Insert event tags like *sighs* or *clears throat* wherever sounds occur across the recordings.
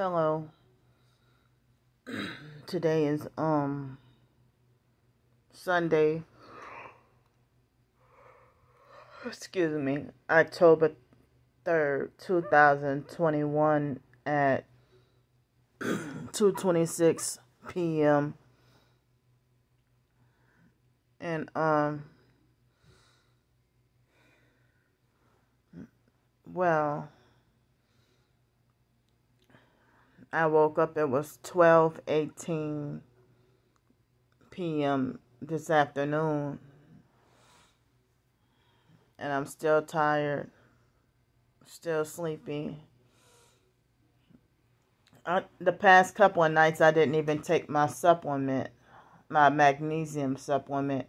Hello. Today is um Sunday. Excuse me, October 3rd, 2021 at *clears throat* 2:26 p.m. And um well, I woke up, it was 12:18 p.m. this afternoon. And I'm still tired, still sleepy. I, the past couple of nights I didn't even take my supplement, my magnesium supplement.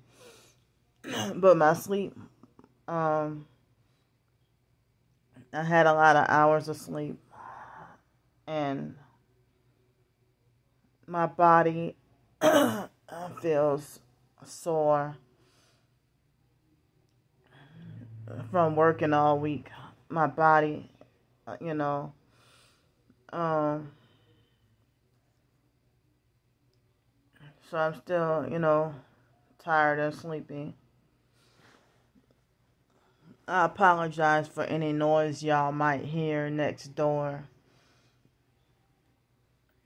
*clears throat* but my sleep um I had a lot of hours of sleep and my body *clears throat* feels sore from working all week. My body, uh, you know, um, so I'm still, you know, tired and sleepy. I apologize for any noise y'all might hear next door.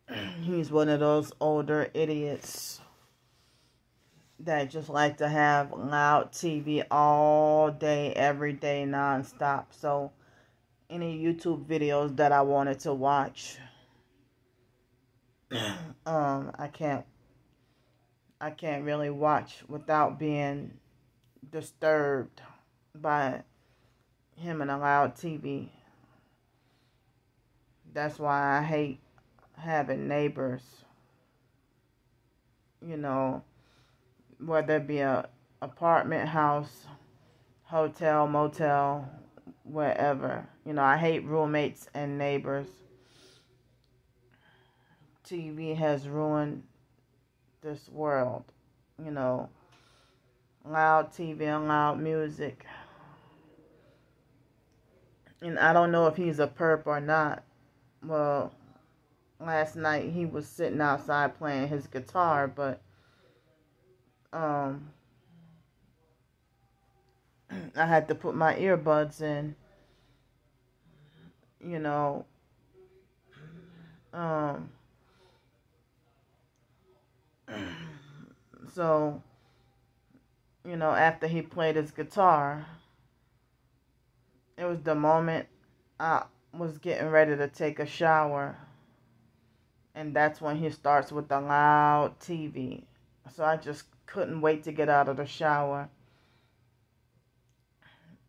*clears throat* He's one of those older idiots that just like to have loud TV all day, every day, nonstop. So, any YouTube videos that I wanted to watch, *clears throat* um, I can't. I can't really watch without being disturbed by him and a loud TV. That's why I hate having neighbors, you know, whether it be a apartment house, hotel, motel, wherever. You know, I hate roommates and neighbors. TV has ruined this world, you know. Loud TV and loud music. And I don't know if he's a perp or not. Well, last night he was sitting outside playing his guitar, but um *clears throat* I had to put my earbuds in. You know, um *clears throat* so you know, after he played his guitar, it was the moment I was getting ready to take a shower and that's when he starts with the loud TV. So I just couldn't wait to get out of the shower.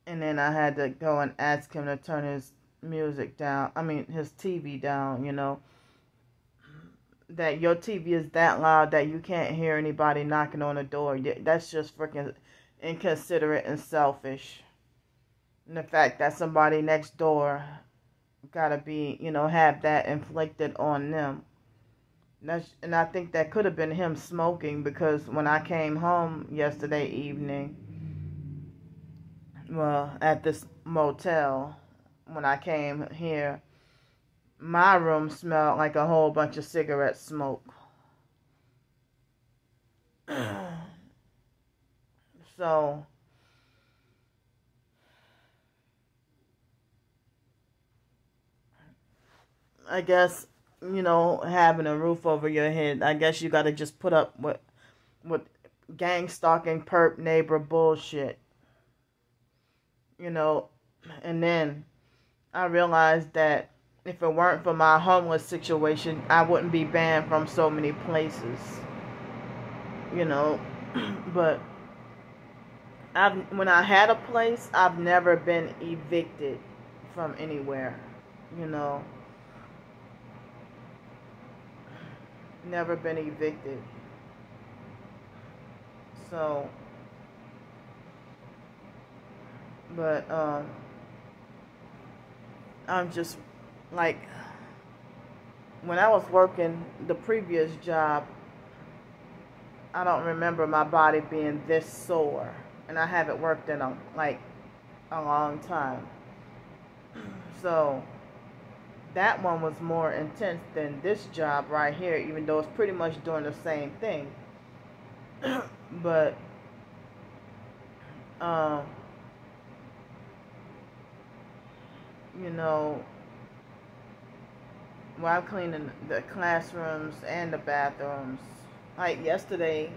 And then I had to go and ask him to turn his music down. I mean, his TV down, you know. That your TV is that loud that you can't hear anybody knocking on the door. That's just freaking inconsiderate and selfish. And the fact that somebody next door gotta be, you know, have that inflicted on them. That's, and I think that could have been him smoking because when I came home yesterday evening, well, at this motel, when I came here, my room smelled like a whole bunch of cigarette smoke. *clears throat* so, I guess you know, having a roof over your head. I guess you got to just put up with with gang stalking perp neighbor bullshit. You know, and then I realized that if it weren't for my homeless situation, I wouldn't be banned from so many places. You know, *clears throat* but I've when I had a place, I've never been evicted from anywhere. You know, never been evicted. So, but um, I'm just like when I was working the previous job, I don't remember my body being this sore, and I haven't worked in a like a long time. So that one was more intense than this job right here, even though it's pretty much doing the same thing. *clears throat* but um, you know, while cleaning the classrooms and the bathrooms, like yesterday,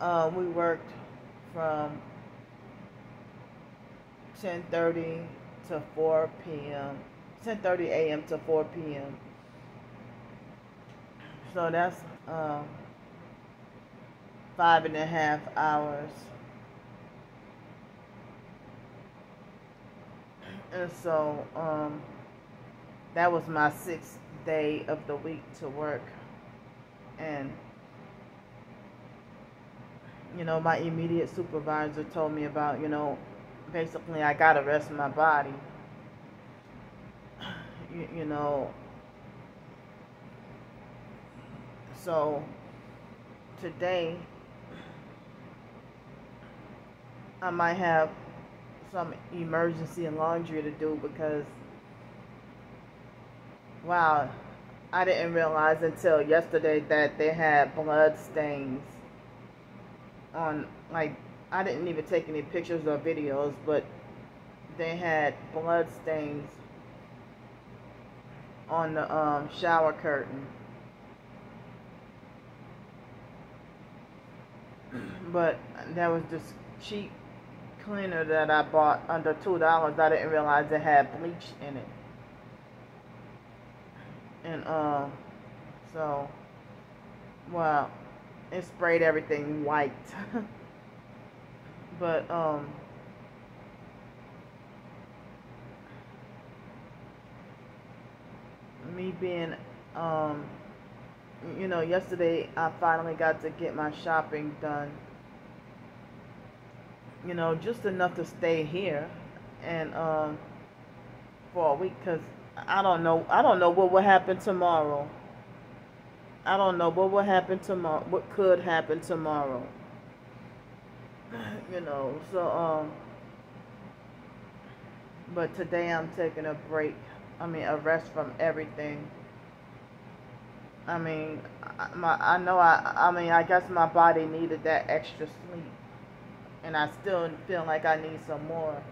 uh, we worked from 10:30 to 4 p.m. 10:30 a.m. to 4 p.m. So that's um, five and a half hours. And so um, that was my sixth day of the week to work. And, you know, my immediate supervisor told me about, you know, basically I got to rest my body. *sighs* You, you know, so today I might have some emergency and laundry to do because wow I didn't realize until yesterday that they had blood stains on like I didn't even take any pictures or videos but they had blood stains on the um, shower curtain *clears throat* but that was just cheap cleaner that I bought under two dollars. I didn't realize it had bleach in it, and um, so well, it sprayed everything white. *laughs* but um. Me being um you know, yesterday I finally got to get my shopping done. You know, just enough to stay here and um, for a week because I don't know. I don't know what will happen tomorrow. I don't know what will happen tomorrow. What could happen tomorrow. You know, so um. But today I'm taking a break. I mean, a rest from everything I mean, I, my, I know I, I mean, I guess my body needed that extra sleep. And I still feel like I need some more.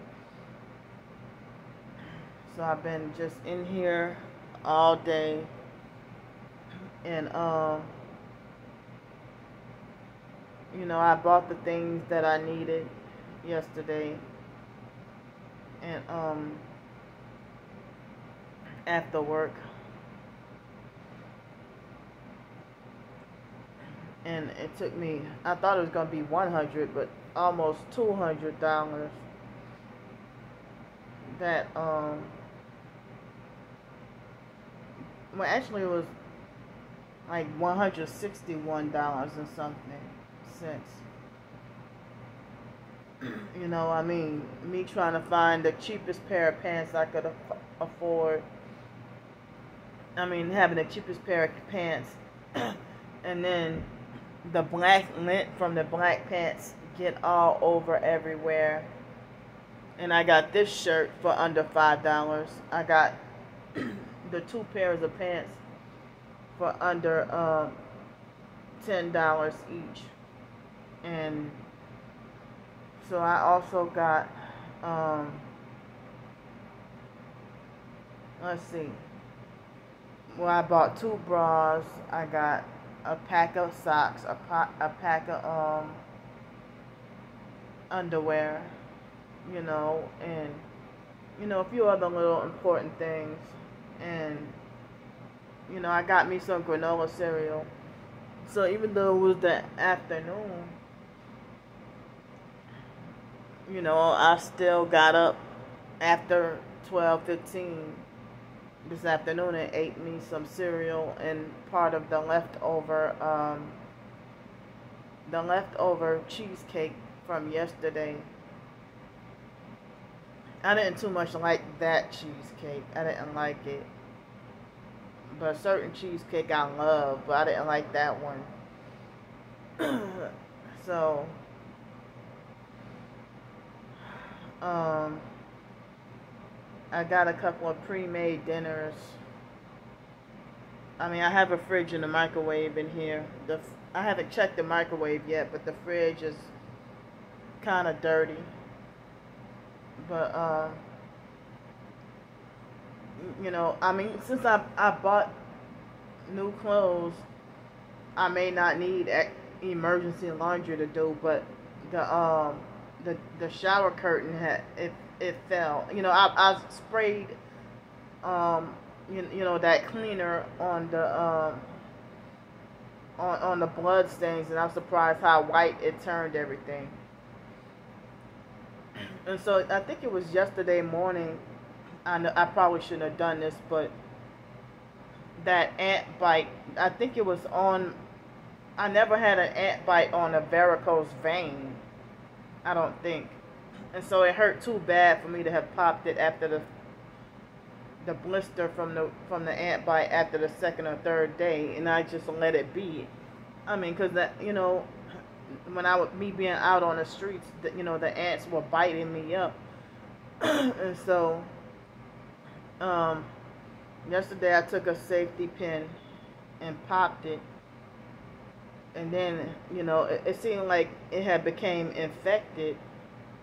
So I've been just in here all day. And, um, you know, I bought the things that I needed yesterday. And, um, after work. and it took me I thought it was gonna be 100 but almost 200 dollars that um well actually it was like 161 dollars and something cents you know I mean me trying to find the cheapest pair of pants I could afford I mean having the cheapest pair of pants *clears throat* and then the black lint from the black pants get all over everywhere. And I got this shirt for under five dollars. I got *clears throat* the two pairs of pants for under um, ten dollars each. And so I also got um, let's see. Well, I bought two bras. I got a pack of socks, a, a pack of um, underwear, you know, and, you know, a few other little important things. And, you know, I got me some granola cereal. So even though it was the afternoon, you know, I still got up after 12, 15 this afternoon and ate me some cereal and part of the leftover um, the leftover cheesecake from yesterday. I didn't too much like that cheesecake. I didn't like it. But a certain cheesecake I love, but I didn't like that one. *clears throat* so um I got a couple of pre-made dinners. I mean, I have a fridge and a microwave in here. The I haven't checked the microwave yet, but the fridge is kind of dirty. But uh, you know, I mean, since I I bought new clothes, I may not need emergency laundry to do, but the um the the shower curtain had it it fell. You know, I I sprayed um you, you know that cleaner on the um on on the blood stains, and I'm surprised how white it turned everything. And so I think it was yesterday morning. I know, I probably shouldn't have done this, but that ant bite. I think it was on. I never had an ant bite on a varicose vein. I don't think, and so it hurt too bad for me to have popped it after the the blister from the from the ant bite after the second or third day, and I just let it be. I mean, cause that you know, when I was me being out on the streets, the, you know, the ants were biting me up, *clears throat* and so, um, yesterday I took a safety pin and popped it, and then you know, it, it seemed like it had became infected,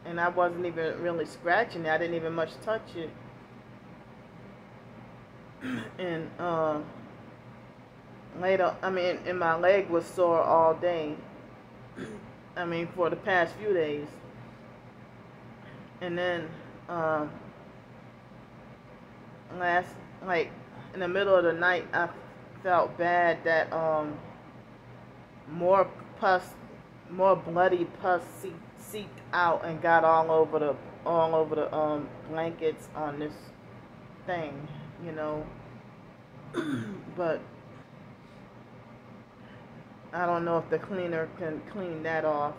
and I wasn't even really scratching it. I didn't even much touch it *clears throat* and um, later, I mean, and my leg was sore all day. *clears throat* I mean, for the past few days. And then um, last, like in the middle of the night, I felt bad that um, more pus, more bloody pus seeped out and got all over the all over the um, blankets on this thing you know. *clears throat* but I don't know if the cleaner can clean that off.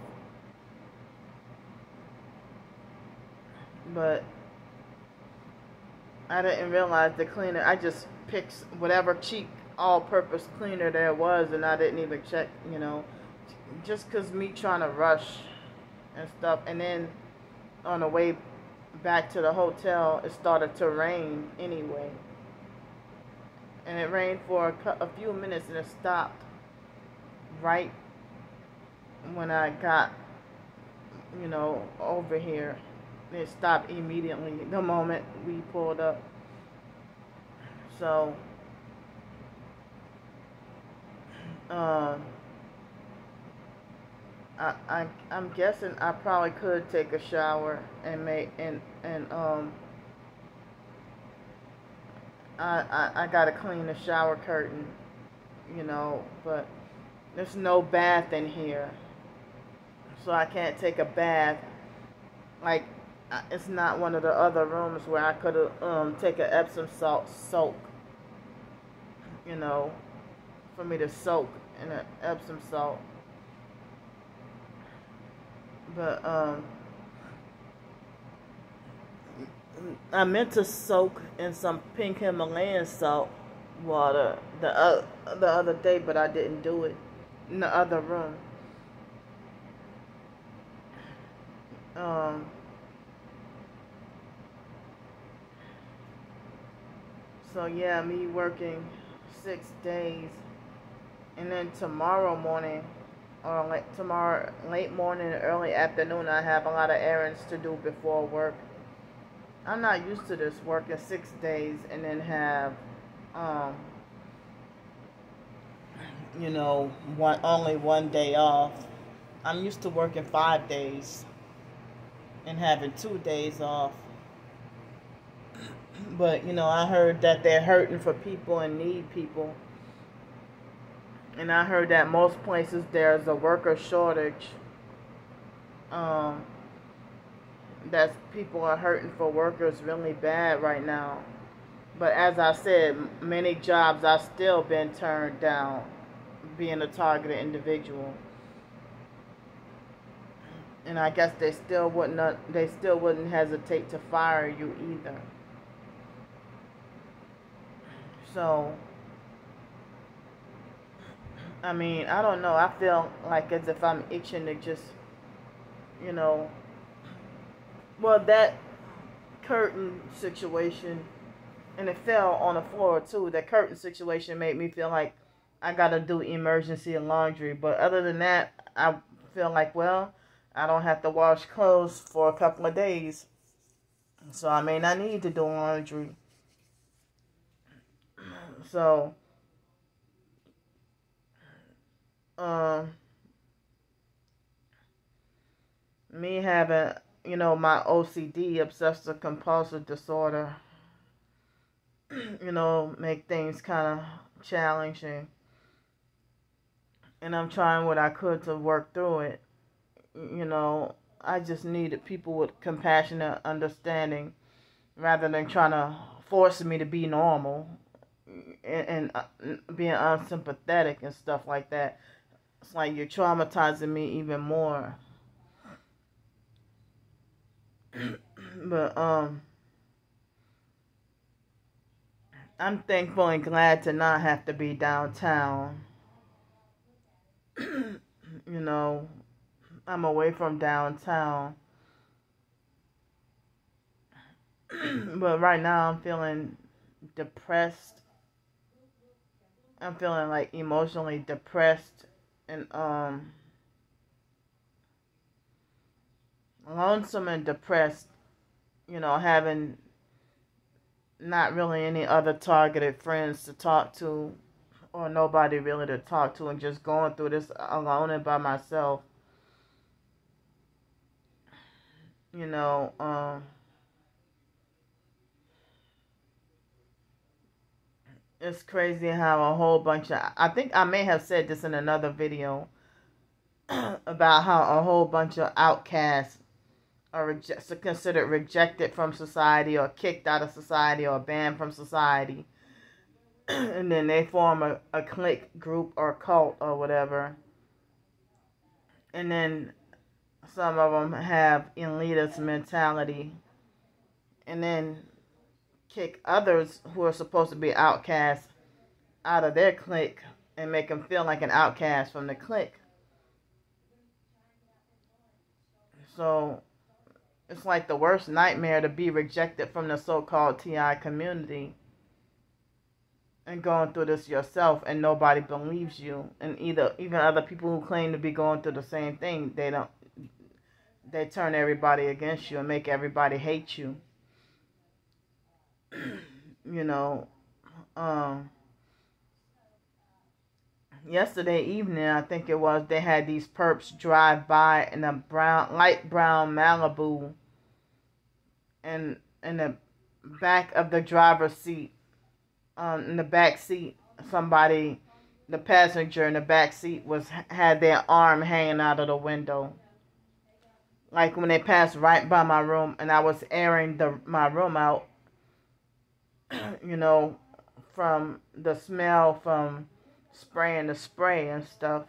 But I didn't realize the cleaner, I just picked whatever cheap all purpose cleaner there was and I didn't even check, you know, just because me trying to rush and stuff. And then on the way back to the hotel, it started to rain anyway and it rained for a, a few minutes and it stopped right when I got, you know, over here. It stopped immediately the moment we pulled up. So, uh, I, I I'm guessing I probably could take a shower and make and and um I, I, I gotta clean the shower curtain, you know, but there's no bath in here. So I can't take a bath. Like, it's not one of the other rooms where I could um, take an Epsom salt soak, you know, for me to soak in an Epsom salt. But, um, I meant to soak in some pink Himalayan salt water the uh, the other day, but I didn't do it in the other room. Um, so yeah, me working six days, and then tomorrow morning, or like tomorrow late morning, early afternoon, I have a lot of errands to do before work. I'm not used to this working six days and then have, um, you know, one only one day off. I'm used to working five days and having two days off. But you know, I heard that they're hurting for people and need people. And I heard that most places there's a worker shortage. Um, that people are hurting for workers really bad right now. But as I said, many jobs are still been turned down being a targeted individual. And I guess they still wouldn't they still wouldn't hesitate to fire you either. So I mean, I don't know. I feel like as if I'm itching to just you know well, that curtain situation, and it fell on the floor too. That curtain situation made me feel like I gotta do emergency laundry. But other than that, I feel like well, I don't have to wash clothes for a couple of days, so I may not need to do laundry. So, um, me having you know, my OCD, obsessive compulsive disorder, *clears throat* you know, make things kind of challenging. And I'm trying what I could to work through it. You know, I just needed people with compassionate understanding rather than trying to force me to be normal and, and uh, being unsympathetic and stuff like that. It's like you're traumatizing me even more. *clears throat* but um I'm thankful and glad to not have to be downtown. *clears throat* you know, I'm away from downtown. *clears throat* but right now I'm feeling depressed. I'm feeling like emotionally depressed and um lonesome and depressed, you know, having not really any other targeted friends to talk to or nobody really to talk to and just going through this alone and by myself. You know, um it's crazy how a whole bunch of I think I may have said this in another video *clears throat* about how a whole bunch of outcasts are reject, considered rejected from society or kicked out of society or banned from society. *clears throat* and then they form a, a clique group or cult or whatever. And then some of them have elitist mentality. And then kick others who are supposed to be outcasts out of their clique and make them feel like an outcast from the clique. So it's like the worst nightmare to be rejected from the so-called TI community and going through this yourself and nobody believes you and either even other people who claim to be going through the same thing they don't they turn everybody against you and make everybody hate you you know um yesterday evening i think it was they had these perps drive by in a brown light brown malibu and in the back of the driver's seat um in the back seat. Somebody the passenger in the back seat was had their arm hanging out of the window. Like when they passed right by my room and i was airing the my room out *clears throat* you know from the smell from spraying the spray and stuff.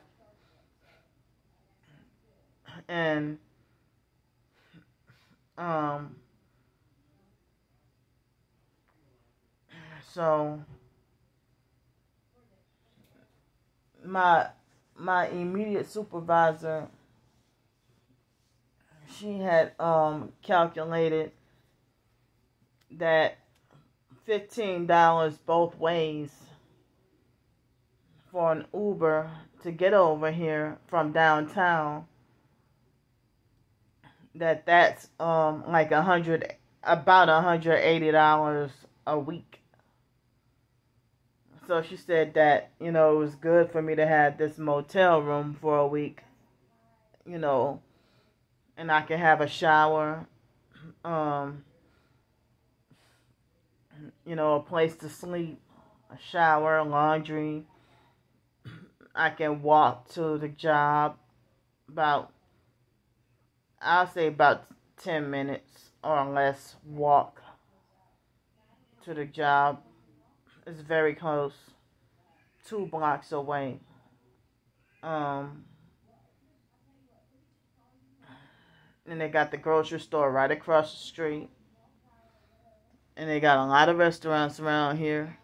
And um so my my immediate supervisor she had um calculated that $15 both ways for an Uber to get over here from downtown that that's um like a hundred about a hundred eighty dollars a week. So she said that, you know, it was good for me to have this motel room for a week, you know, and I can have a shower, um, you know, a place to sleep, a shower, laundry, I can walk to the job about, I'll say about 10 minutes or less walk to the job. It's very close, two blocks away. Um, and they got the grocery store right across the street. And they got a lot of restaurants around here.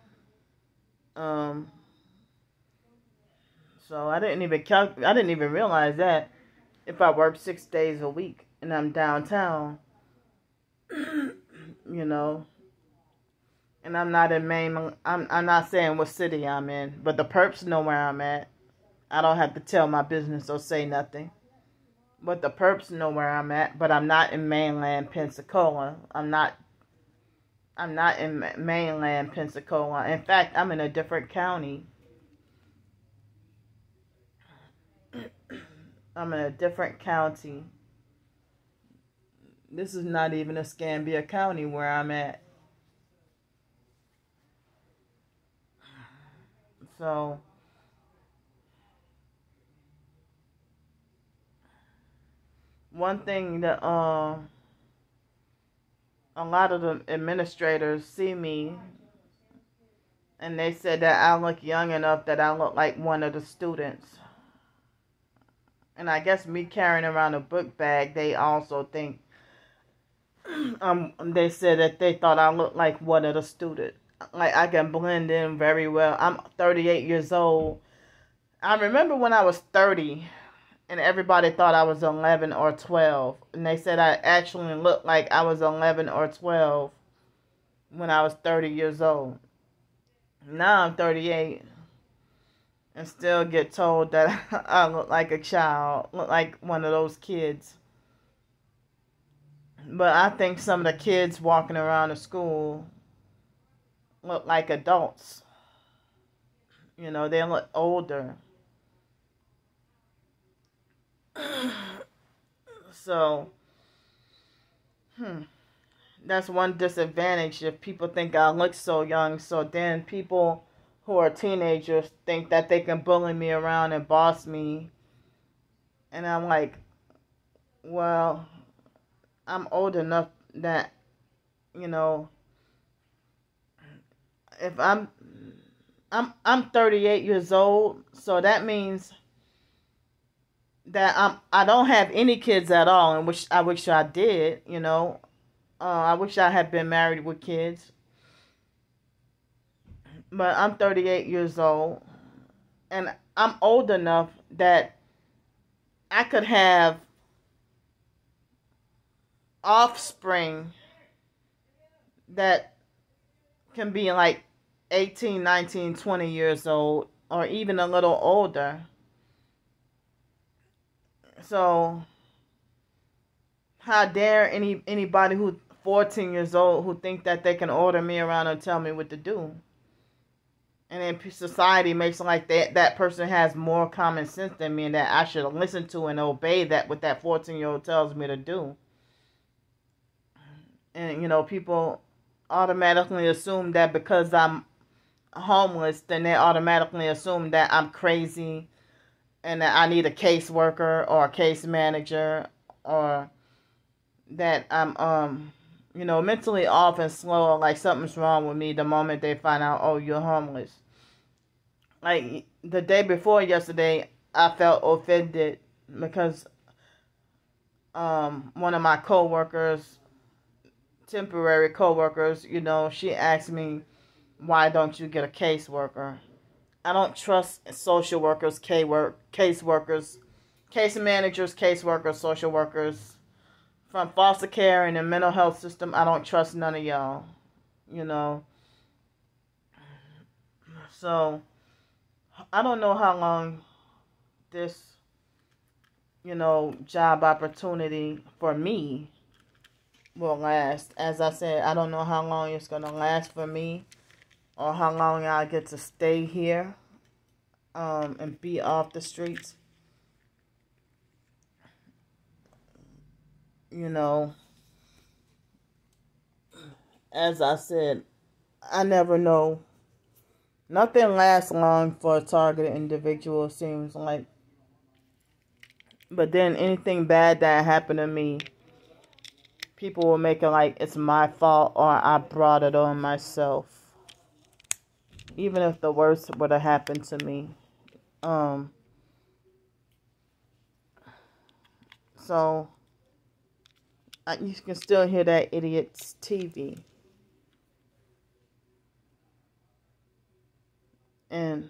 Um, so I didn't even calc- I didn't even realize that if I work six days a week and I'm downtown, you know. And I'm not in Maine. I'm I'm not saying what city I'm in, but the perps know where I'm at. I don't have to tell my business or say nothing. But the perps know where I'm at, but I'm not in mainland Pensacola. I'm not I'm not in mainland Pensacola. In fact, I'm in a different county. *clears throat* I'm in a different county. This is not even Escambia County where I'm at. So one thing that uh, a lot of the administrators see me and they said that I look young enough that I look like one of the students. And I guess me carrying around a book bag, they also think *clears throat* um they said that they thought I looked like one of the students. Like I can blend in very well. I'm 38 years old. I remember when I was 30 and everybody thought I was 11 or 12. And they said I actually looked like I was 11 or 12 when I was 30 years old. Now I'm 38 and still get told that *laughs* I look like a child, look like one of those kids. But I think some of the kids walking around the school look like adults. You know, they look older. So, hmm, that's one disadvantage if people think I look so young. So then people who are teenagers think that they can bully me around and boss me. And I'm like, well, I'm old enough that, you know, if I'm I'm I'm 38 years old, so that means that I'm I don't have any kids at all, and which I wish I did. You know, uh, I wish I had been married with kids, but I'm 38 years old, and I'm old enough that I could have offspring that can be like 18, 19, 20 years old, or even a little older. So, how dare any anybody who's 14 years old who think that they can order me around and tell me what to do? And then society makes like that that person has more common sense than me, and that I should listen to and obey that what that 14 year old tells me to do. And you know, people automatically assume that because I'm homeless, then they automatically assume that I'm crazy and I need a caseworker or a case manager or that I'm um you know mentally off and slow like something's wrong with me the moment they find out oh you're homeless. Like the day before yesterday I felt offended because um one of my coworkers temporary coworkers, you know, she asked me, "Why don't you get a caseworker?" I don't trust social workers, K work, case workers, case managers, caseworkers, social workers from foster care and the mental health system. I don't trust none of y'all. You know. So I don't know how long this you know job opportunity for me will last. As I said, I don't know how long it's going to last for me or how long I get to stay here um, and be off the streets. You know, as I said, I never know. Nothing lasts long for a targeted individual, seems like. But then anything bad that happened to me people will make it like it's my fault or I brought it on myself. Even if the worst would have happened to me. Um so I, you can still hear that idiot's TV. And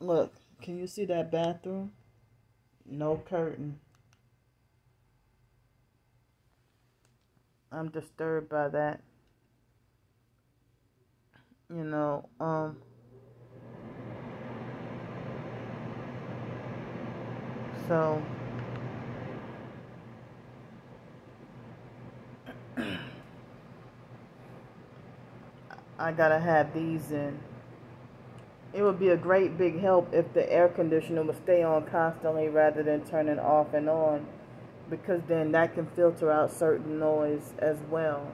look, can you see that bathroom? No curtain. I'm disturbed by that. You know, um so I gotta have these in. It would be a great big help if the air conditioner would stay on constantly rather than turning off and on because then that can filter out certain noise as well.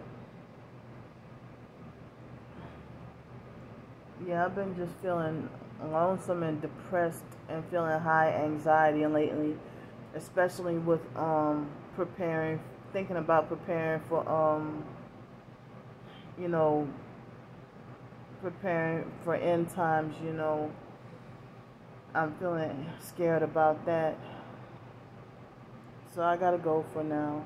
Yeah, I've been just feeling lonesome and depressed and feeling high anxiety and lately, especially with um preparing thinking about preparing for um you know preparing for end times, you know, I'm feeling scared about that. So I gotta go for now.